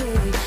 energy